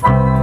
Bye.